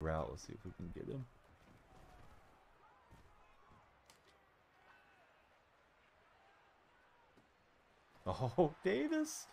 route. Let's see if we can get him. Oh, Davis!